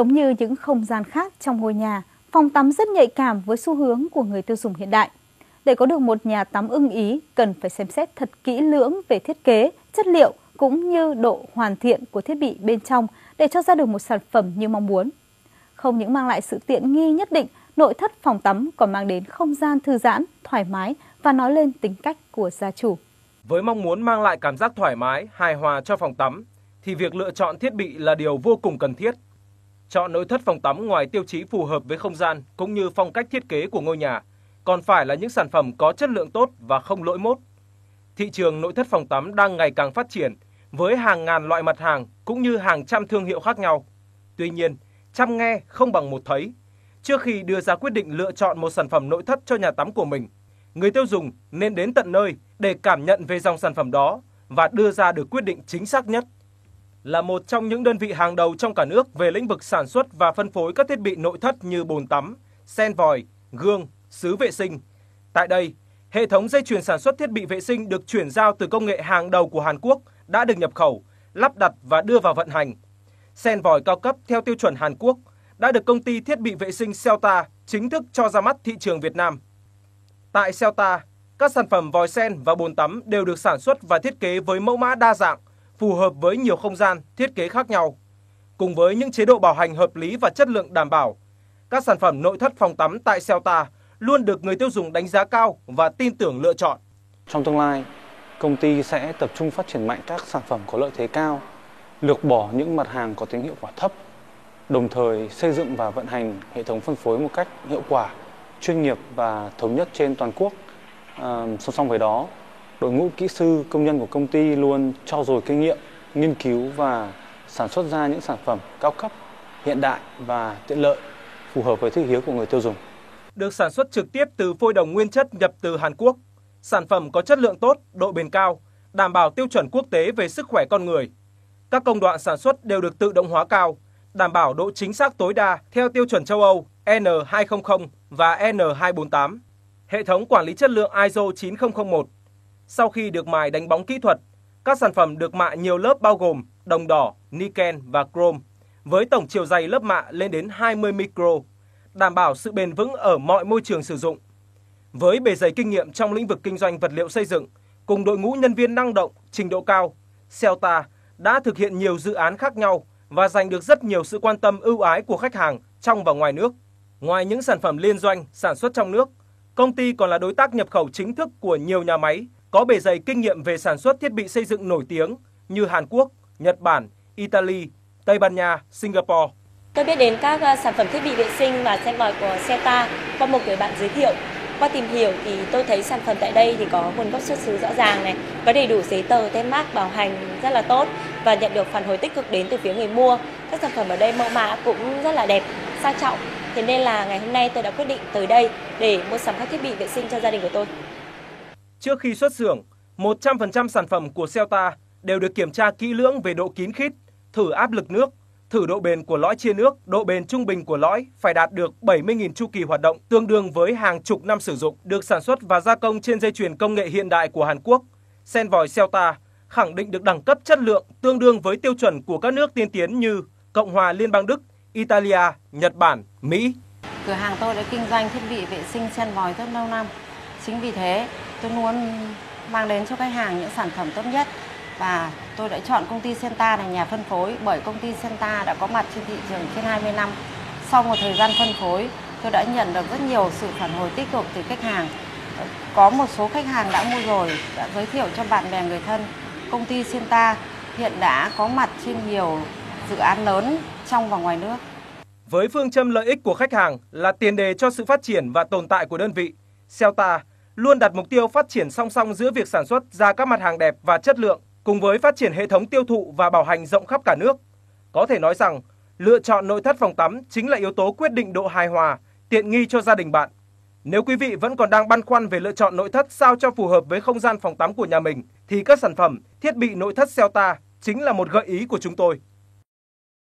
Giống như những không gian khác trong ngôi nhà, phòng tắm rất nhạy cảm với xu hướng của người tiêu dùng hiện đại. Để có được một nhà tắm ưng ý, cần phải xem xét thật kỹ lưỡng về thiết kế, chất liệu cũng như độ hoàn thiện của thiết bị bên trong để cho ra được một sản phẩm như mong muốn. Không những mang lại sự tiện nghi nhất định, nội thất phòng tắm còn mang đến không gian thư giãn, thoải mái và nói lên tính cách của gia chủ. Với mong muốn mang lại cảm giác thoải mái, hài hòa cho phòng tắm, thì việc lựa chọn thiết bị là điều vô cùng cần thiết. Chọn nội thất phòng tắm ngoài tiêu chí phù hợp với không gian cũng như phong cách thiết kế của ngôi nhà, còn phải là những sản phẩm có chất lượng tốt và không lỗi mốt. Thị trường nội thất phòng tắm đang ngày càng phát triển với hàng ngàn loại mặt hàng cũng như hàng trăm thương hiệu khác nhau. Tuy nhiên, chăm nghe không bằng một thấy. Trước khi đưa ra quyết định lựa chọn một sản phẩm nội thất cho nhà tắm của mình, người tiêu dùng nên đến tận nơi để cảm nhận về dòng sản phẩm đó và đưa ra được quyết định chính xác nhất. Là một trong những đơn vị hàng đầu trong cả nước về lĩnh vực sản xuất và phân phối các thiết bị nội thất như bồn tắm, sen vòi, gương, xứ vệ sinh. Tại đây, hệ thống dây chuyền sản xuất thiết bị vệ sinh được chuyển giao từ công nghệ hàng đầu của Hàn Quốc đã được nhập khẩu, lắp đặt và đưa vào vận hành. Sen vòi cao cấp theo tiêu chuẩn Hàn Quốc đã được công ty thiết bị vệ sinh Celta chính thức cho ra mắt thị trường Việt Nam. Tại Celta, các sản phẩm vòi sen và bồn tắm đều được sản xuất và thiết kế với mẫu mã đa dạng, phù hợp với nhiều không gian, thiết kế khác nhau. Cùng với những chế độ bảo hành hợp lý và chất lượng đảm bảo, các sản phẩm nội thất phòng tắm tại Celta luôn được người tiêu dùng đánh giá cao và tin tưởng lựa chọn. Trong tương lai, công ty sẽ tập trung phát triển mạnh các sản phẩm có lợi thế cao, lược bỏ những mặt hàng có tính hiệu quả thấp, đồng thời xây dựng và vận hành hệ thống phân phối một cách hiệu quả, chuyên nghiệp và thống nhất trên toàn quốc. À, song song với đó, đội ngũ kỹ sư, công nhân của công ty luôn trau dồi kinh nghiệm, nghiên cứu và sản xuất ra những sản phẩm cao cấp, hiện đại và tiện lợi, phù hợp với thị hiếu của người tiêu dùng. Được sản xuất trực tiếp từ phôi đồng nguyên chất nhập từ Hàn Quốc, sản phẩm có chất lượng tốt, độ bền cao, đảm bảo tiêu chuẩn quốc tế về sức khỏe con người. Các công đoạn sản xuất đều được tự động hóa cao, đảm bảo độ chính xác tối đa theo tiêu chuẩn châu Âu N200 và N248. Hệ thống quản lý chất lượng ISO 9001. Sau khi được mài đánh bóng kỹ thuật, các sản phẩm được mạ nhiều lớp bao gồm đồng đỏ, niken và chrome, với tổng chiều dày lớp mạ lên đến 20 micro, đảm bảo sự bền vững ở mọi môi trường sử dụng. Với bề dày kinh nghiệm trong lĩnh vực kinh doanh vật liệu xây dựng, cùng đội ngũ nhân viên năng động, trình độ cao, Celta đã thực hiện nhiều dự án khác nhau và giành được rất nhiều sự quan tâm ưu ái của khách hàng trong và ngoài nước. Ngoài những sản phẩm liên doanh sản xuất trong nước, công ty còn là đối tác nhập khẩu chính thức của nhiều nhà máy có bề dày kinh nghiệm về sản xuất thiết bị xây dựng nổi tiếng như Hàn Quốc, Nhật Bản, Italy, Tây Ban Nha, Singapore. Tôi biết đến các ờ, sản phẩm thiết bị vệ sinh và xe vòi của Seta qua một người bạn giới thiệu qua tìm hiểu thì tôi thấy sản phẩm tại đây thì có nguồn gốc xuất xứ rõ ràng này, có đầy đủ giấy tờ tem mác bảo hành rất là tốt và nhận được phản hồi tích cực đến từ phía người mua. Các sản phẩm ở đây mẫu mã cũng rất là đẹp, sang trọng. Thế nên là ngày hôm nay tôi đã quyết định tới đây để mua sắm các thiết bị vệ sinh cho gia đình của tôi. Trước khi xuất xưởng, 100% sản phẩm của Celta đều được kiểm tra kỹ lưỡng về độ kín khít, thử áp lực nước, thử độ bền của lõi chia nước, độ bền trung bình của lõi phải đạt được 70.000 chu kỳ hoạt động, tương đương với hàng chục năm sử dụng, được sản xuất và gia công trên dây chuyền công nghệ hiện đại của Hàn Quốc. Sen vòi Celta khẳng định được đẳng cấp chất lượng tương đương với tiêu chuẩn của các nước tiên tiến như Cộng hòa Liên bang Đức, Italia, Nhật Bản, Mỹ. Cửa hàng tôi đã kinh doanh thiết bị vệ sinh sen vòi rất lâu năm. Chính vì thế, tôi muốn mang đến cho khách hàng những sản phẩm tốt nhất và tôi đã chọn công ty Senta là nhà phân phối bởi công ty Senta đã có mặt trên thị trường trên 20 năm. Sau một thời gian phân phối, tôi đã nhận được rất nhiều sự phản hồi tích cực từ khách hàng. Có một số khách hàng đã mua rồi, đã giới thiệu cho bạn bè người thân. Công ty Senta hiện đã có mặt trên nhiều dự án lớn trong và ngoài nước. Với phương châm lợi ích của khách hàng là tiền đề cho sự phát triển và tồn tại của đơn vị, Celta luôn đặt mục tiêu phát triển song song giữa việc sản xuất ra các mặt hàng đẹp và chất lượng cùng với phát triển hệ thống tiêu thụ và bảo hành rộng khắp cả nước. Có thể nói rằng, lựa chọn nội thất phòng tắm chính là yếu tố quyết định độ hài hòa, tiện nghi cho gia đình bạn. Nếu quý vị vẫn còn đang băn khoăn về lựa chọn nội thất sao cho phù hợp với không gian phòng tắm của nhà mình, thì các sản phẩm, thiết bị nội thất Celta chính là một gợi ý của chúng tôi.